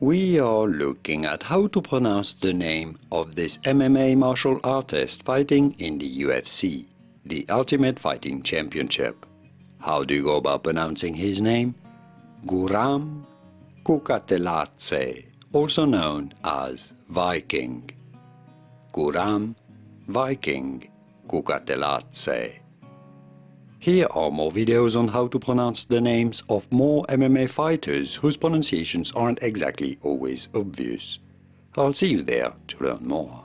We are looking at how to pronounce the name of this MMA martial artist fighting in the UFC, the Ultimate Fighting Championship. How do you go about pronouncing his name? Guram Kutateladze, also known as Viking. Guram Viking Kutateladze. Here are more videos on how to pronounce the names of more MMA fighters whose pronunciations aren't exactly always obvious. I'll see you there to learn more.